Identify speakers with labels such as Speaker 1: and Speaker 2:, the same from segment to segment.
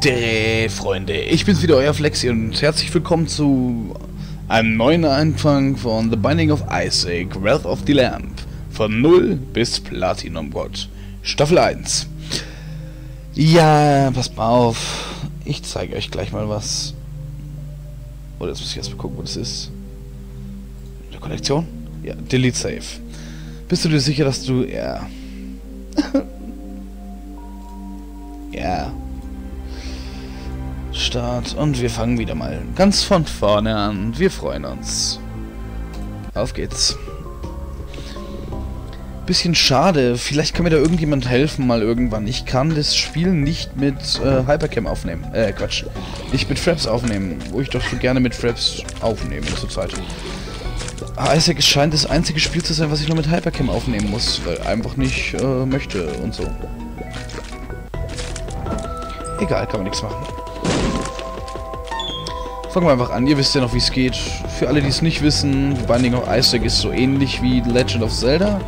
Speaker 1: Dre, Freunde, ich bin's wieder, euer Flexi und herzlich willkommen zu einem neuen Anfang von The Binding of Isaac, Wrath of the Lamp. Von 0 bis Platinum God. Staffel 1. Ja, passt mal auf. Ich zeige euch gleich mal was. Oder jetzt muss ich erst mal gucken, wo das ist. In der Kollektion? Ja, Delete Save. Bist du dir sicher, dass du... Ja. ja. Start und wir fangen wieder mal ganz von vorne an. Wir freuen uns. Auf geht's. Bisschen schade. Vielleicht kann mir da irgendjemand helfen mal irgendwann. Ich kann das Spiel nicht mit äh, Hypercam aufnehmen. Äh, Quatsch. Nicht mit Fraps aufnehmen. Wo ich doch so gerne mit Fraps aufnehme zurzeit. Isaac scheint das einzige Spiel zu sein, was ich nur mit Hypercam aufnehmen muss. Weil einfach nicht äh, möchte und so. Egal, kann man nichts machen. Fangen wir einfach an. Ihr wisst ja noch, wie es geht. Für alle, die es nicht wissen, Binding of Isaac ist so ähnlich wie Legend of Zelda.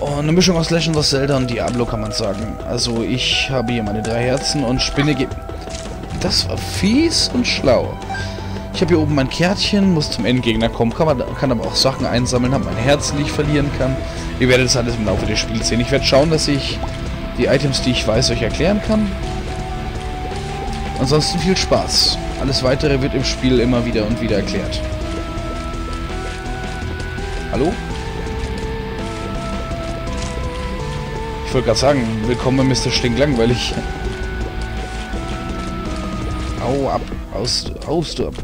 Speaker 1: Und eine Mischung aus Legend of Zelda und Diablo kann man sagen. Also ich habe hier meine drei Herzen und Spinne ge... Das war fies und schlau. Ich habe hier oben mein Kärtchen, muss zum Endgegner kommen, kann, man, kann aber auch Sachen einsammeln, habe mein Herz, die ich verlieren kann. Ihr werdet das alles im Laufe des Spiels sehen. Ich werde schauen, dass ich die Items, die ich weiß, euch erklären kann. Ansonsten viel Spaß. Alles weitere wird im Spiel immer wieder und wieder erklärt. Hallo? Ich wollte gerade sagen, willkommen bei Mr. Stinklangweilig. Au ab. Haust, haust du ab.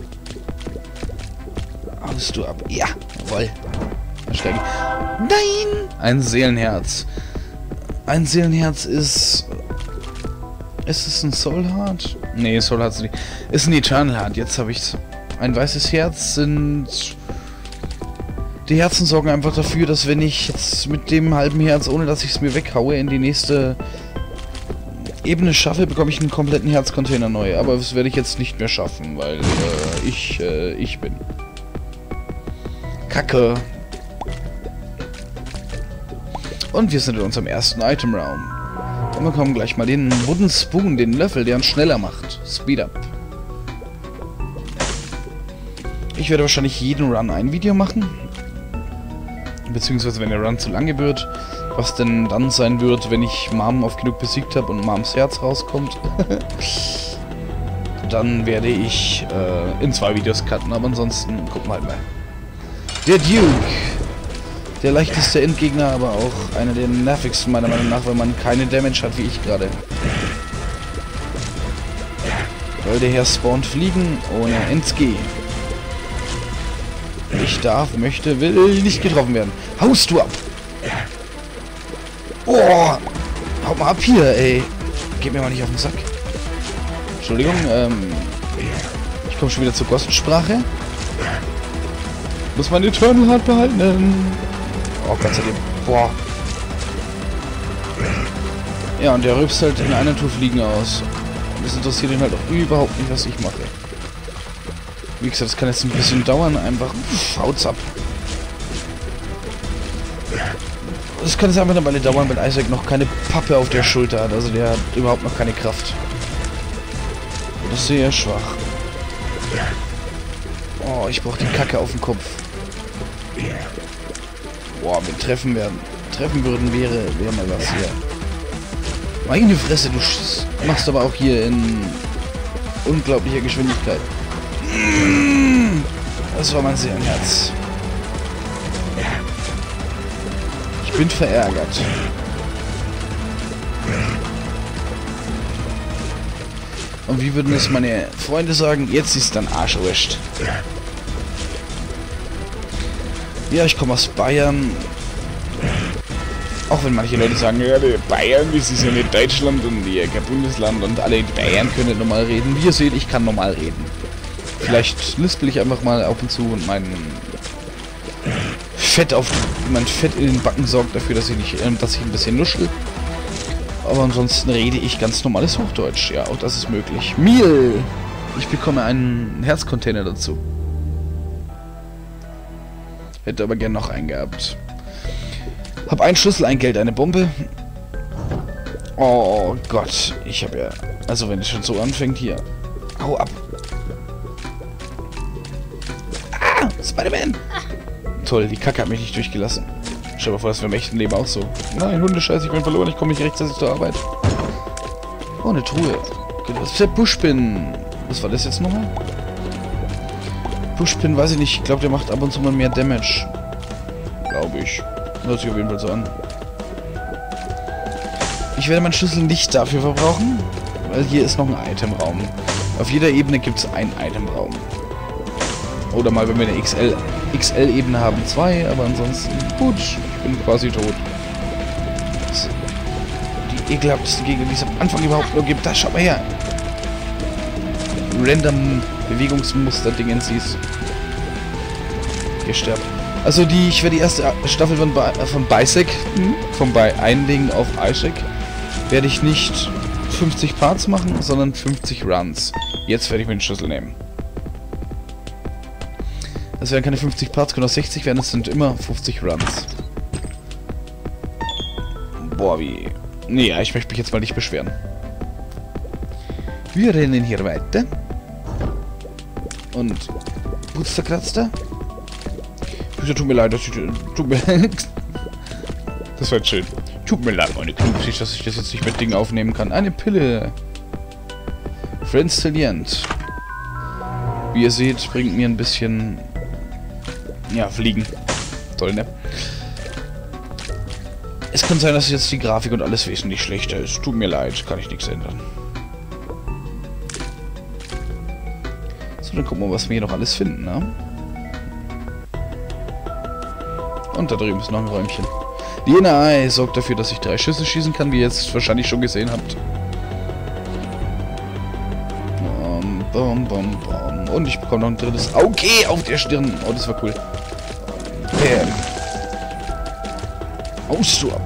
Speaker 1: Haust du ab. Ja, jawoll. Nein! Ein Seelenherz. Ein Seelenherz ist ist es ein Soul Heart? Nee, Soul Heart ist nicht. Ist ein Eternal Heart. Jetzt habe ich ein weißes Herz sind... Die Herzen sorgen einfach dafür, dass wenn ich jetzt mit dem halben Herz, ohne dass ich es mir weghaue, in die nächste Ebene schaffe, bekomme ich einen kompletten Herzcontainer neu. Aber das werde ich jetzt nicht mehr schaffen, weil äh, ich, äh, ich bin. Kacke. Und wir sind in unserem ersten Item-Raum. Wir bekommen gleich mal den Wooden Spoon, den Löffel, der uns schneller macht. Speed up. Ich werde wahrscheinlich jeden Run ein Video machen. Beziehungsweise wenn der Run zu lange wird. Was denn dann sein wird, wenn ich Mom auf genug besiegt habe und Moms Herz rauskommt. dann werde ich äh, in zwei Videos cutten, aber ansonsten gucken wir halt mal. Der Duke. Der leichteste Endgegner, aber auch einer der nervigsten meiner Meinung nach, weil man keine Damage hat, wie ich gerade. Weil der Herr spawnt fliegen ohne Ensg. Ich darf, möchte, will nicht getroffen werden. Haust du ab! Oh! Hau mal ab hier, ey! Geht mir mal nicht auf den Sack. Entschuldigung, ähm... Ich komme schon wieder zur Gossensprache. Muss meine Eternal Heart behalten. Oh Gott sei Dank. Boah. Ja, und der rübst halt in einer Tour fliegen aus. Das interessiert ihn halt auch überhaupt nicht, was ich mache. Wie gesagt, das kann jetzt ein bisschen dauern. Einfach haut's ab. Das kann jetzt einfach eine Weile dauern, wenn Isaac noch keine Pappe auf der Schulter hat. Also der hat überhaupt noch keine Kraft. Das ist sehr schwach. Oh, ich brauche die Kacke auf dem Kopf. Boah, wenn treffen werden, treffen würden, wäre, wäre mal was hier. Meine Fresse, du machst aber auch hier in unglaublicher Geschwindigkeit. Das war mein Seelenherz. Ich bin verärgert. Und wie würden es meine Freunde sagen? Jetzt ist dann Arsch erwischt. Ja, ich komme aus Bayern. Auch wenn manche Leute sagen, ja, Bayern, das ist ja nicht Deutschland und ja, kein Bundesland und alle in Bayern können normal reden. Wie ihr seht, ich kann normal reden. Vielleicht lispel ich einfach mal ab und zu und mein Fett auf mein Fett in den Backen sorgt dafür, dass ich nicht, äh, dass ich ein bisschen nuschel. Aber ansonsten rede ich ganz normales Hochdeutsch. Ja, auch das ist möglich. Meal! Ich bekomme einen Herzcontainer dazu. Hätte aber gern noch einen gehabt. Hab ein Schlüssel, ein Geld, eine Bombe. Oh Gott, ich habe ja... Also wenn es schon so anfängt hier... Hau ab. Ah, Spider-Man! Toll, die Kacke hat mich nicht durchgelassen. Stell dir mal vor, das wäre im echten Leben auch so. Nein, Hundescheiße, ich bin verloren, ich komme nicht rechtzeitig zur Arbeit. Oh, eine Truhe. Was ist der Bushpin? Was war das jetzt nochmal? Bushpin, weiß ich nicht. Ich glaube, der macht ab und zu mal mehr Damage. Glaube ich. Hört sich auf jeden Fall so an. Ich werde meinen Schlüssel nicht dafür verbrauchen, weil hier ist noch ein Itemraum. Auf jeder Ebene gibt es einen Itemraum. Oder mal, wenn wir eine XL XL-Ebene haben, zwei, aber ansonsten gut, ich bin quasi tot. Die ekelhafteste Gegner, die es am Anfang überhaupt nur gibt. Da, schau mal her. Random Bewegungsmuster-Dingens hieß. Gesterbt. Also die, ich werde die erste Staffel von, von Bisec, hm? von bei Einlegen auf Isaac, werde ich nicht 50 Parts machen, sondern 50 Runs. Jetzt werde ich mir den Schlüssel nehmen. Das werden keine 50 Parts, können auch 60 werden, es sind immer 50 Runs. Boah, wie... Nee, ja, ich möchte mich jetzt mal nicht beschweren. Wir rennen hier weiter. Und... Putzt der Kratzer? Tut mir leid, dass ich... Tut mir... das wird schön. Tut mir leid, meine Knupsis, dass ich das jetzt nicht mit Dingen aufnehmen kann. Eine Pille. End. Wie ihr seht, bringt mir ein bisschen... Ja, Fliegen. Toll, ne? Es kann sein, dass jetzt die Grafik und alles wesentlich schlechter ist. Tut mir leid, kann ich nichts ändern. So, dann gucken wir, was wir hier noch alles finden, ne? Und da drüben ist noch ein Räumchen. Inner Eye sorgt dafür, dass ich drei Schüsse schießen kann, wie ihr jetzt wahrscheinlich schon gesehen habt. Bom, bom, bom, bom. Und ich bekomme noch ein drittes Auge auf der Stirn. Oh, das war cool. Bam. Haust du ab.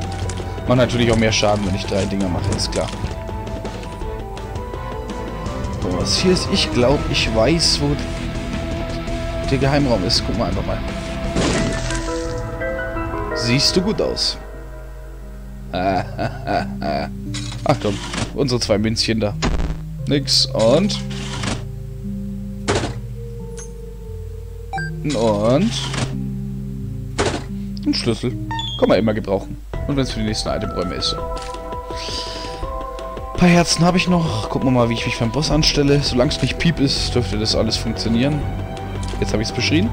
Speaker 1: Macht natürlich auch mehr Schaden, wenn ich drei Dinger mache, ist klar. So, was hier ist, ich glaube, ich weiß, wo der Geheimraum ist. Gucken wir einfach mal. Siehst du gut aus. Achtung, unsere zwei Münzchen da. Nix. Und... Und... Ein Schlüssel. Kann man immer gebrauchen. Und wenn es für die nächsten Itemräume ist. Ein paar Herzen habe ich noch. Gucken wir mal, wie ich mich beim Boss anstelle. Solange es nicht piep ist, dürfte das alles funktionieren. Jetzt habe ich es beschrien.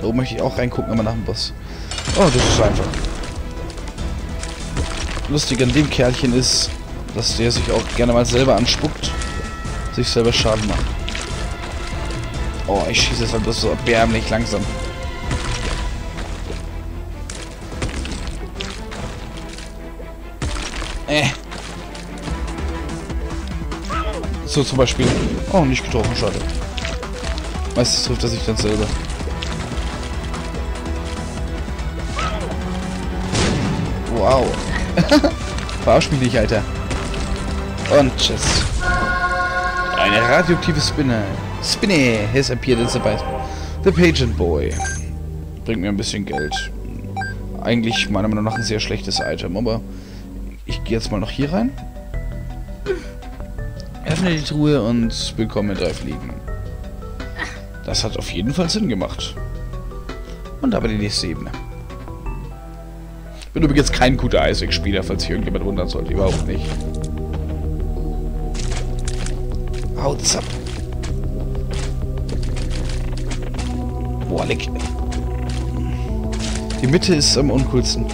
Speaker 1: Da oben möchte ich auch reingucken, aber nach dem Boss. Oh, das ist einfach. Lustig an dem Kerlchen ist, dass der sich auch gerne mal selber anspuckt. Sich selber Schaden macht. Oh, ich schieße jetzt halt so erbärmlich langsam. Äh. So zum Beispiel. Oh, nicht getroffen, schade. Meistens trifft er sich dann selber. Wow. Verarsch mich nicht, Alter. Und tschüss. Eine radioaktive Spinne. Spinne has appeared in the The Pageant Boy. Bringt mir ein bisschen Geld. Eigentlich meiner Meinung nach ein sehr schlechtes Item, aber ich gehe jetzt mal noch hier rein. Öffne die Truhe und bekomme drei Fliegen. Das hat auf jeden Fall Sinn gemacht. Und aber die nächste Ebene. Bin übrigens kein guter Isaac-Spieler, falls sich irgendjemand wundern sollte. Überhaupt nicht. Haut's ab. Boah, leck. Die Mitte ist am uncoolsten.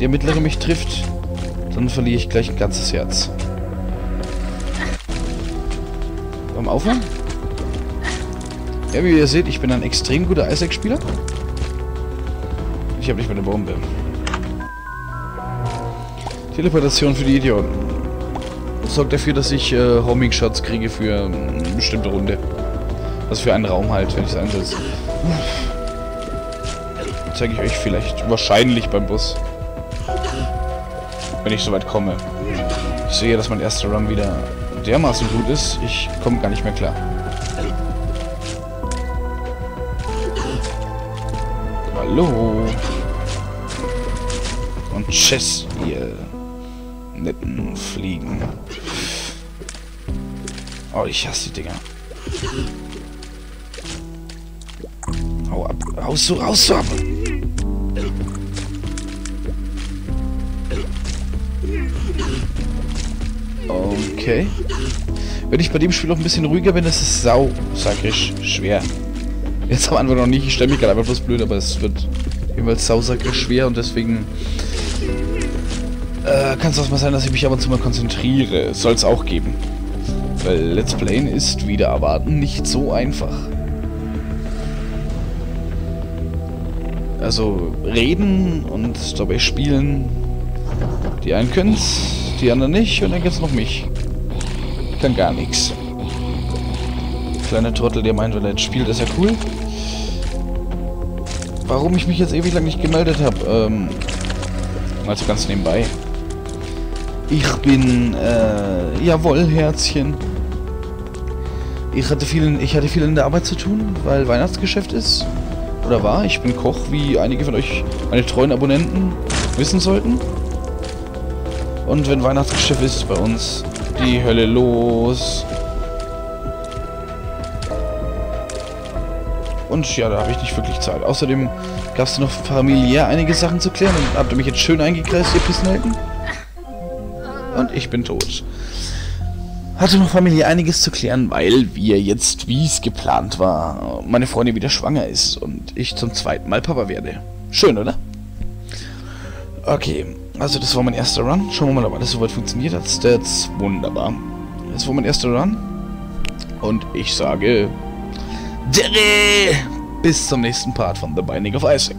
Speaker 1: Der mittlere mich trifft, dann verliere ich gleich ein ganzes Herz. Beim Aufhören? Ja, wie ihr seht, ich bin ein extrem guter Isaac-Spieler. Ich habe nicht mehr eine Bombe. Teleportation für die Idioten. Das sorgt dafür, dass ich äh, Homing-Shots kriege für eine bestimmte Runde. Also für einen Raum halt, wenn ich es einsetze. Zeige ich euch vielleicht wahrscheinlich beim Bus. Wenn ich soweit komme. Ich sehe, dass mein erster Run wieder dermaßen gut ist, ich komme gar nicht mehr klar. Hallo. Und tschüss. ihr netten Fliegen. Oh, ich hasse die Dinger. Hau ab. Haust du raus, ab. Okay. Wenn ich bei dem Spiel auch ein bisschen ruhiger bin, ist es sau, sag ich, schwer. Jetzt am Anfang noch nicht, ich stelle mich gerade einfach bloß blöd, aber es wird jeweils sausacke schwer und deswegen äh, kann es auch mal sein, dass ich mich ab und zu mal konzentriere. Soll es auch geben. Weil Let's Playen ist, wieder erwarten, nicht so einfach. Also reden und dabei spielen. Die einen können's, die anderen nicht und dann gibt's noch mich. Ich kann gar nichts. Kleiner Trottel, der er jetzt spielt, ist ja cool. Warum ich mich jetzt ewig lang nicht gemeldet habe, ähm, also ganz nebenbei. Ich bin, äh, jawohl, Herzchen. Ich hatte, viel, ich hatte viel in der Arbeit zu tun, weil Weihnachtsgeschäft ist. Oder war. Ich bin Koch, wie einige von euch, meine treuen Abonnenten, wissen sollten. Und wenn Weihnachtsgeschäft ist, ist bei uns die Hölle los. Und ja, da habe ich nicht wirklich Zeit. Außerdem gab es noch familiär einige Sachen zu klären. Und habt ihr mich jetzt schön eingekreist, ihr Pissenhelden? Und ich bin tot. Hatte noch familiär einiges zu klären, weil wir jetzt, wie es geplant war, meine Freundin wieder schwanger ist und ich zum zweiten Mal Papa werde. Schön, oder? Okay, also das war mein erster Run. Schauen wir mal, ob alles soweit funktioniert hat. Stats, wunderbar. Das war mein erster Run. Und ich sage... Dere! Bis zum nächsten Part von The Binding of Isaac.